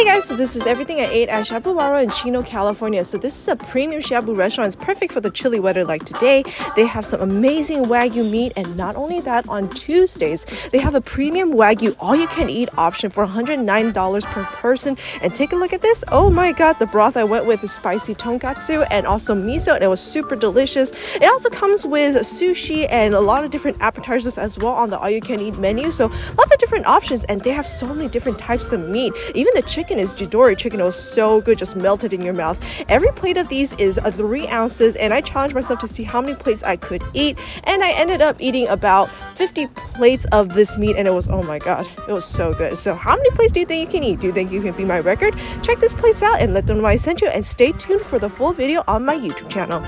Hey guys, so this is everything I ate at Shabu Wara in Chino, California. So this is a premium shabu restaurant. It's perfect for the chilly weather like today. They have some amazing wagyu meat, and not only that, on Tuesdays they have a premium wagyu all-you-can-eat option for $109 per person. And take a look at this. Oh my god, the broth I went with is spicy tonkatsu and also miso, and it was super delicious. It also comes with sushi and a lot of different appetizers as well on the all-you-can-eat menu. So lots of different options, and they have so many different types of meat. Even the chicken is Jidori chicken. It was so good, just melted in your mouth. Every plate of these is a three ounces, and I challenged myself to see how many plates I could eat. And I ended up eating about 50 plates of this meat, and it was oh my god, it was so good. So, how many plates do you think you can eat? Do you think you can beat my record? Check this place out and let them know I sent you, and stay tuned for the full video on my YouTube channel.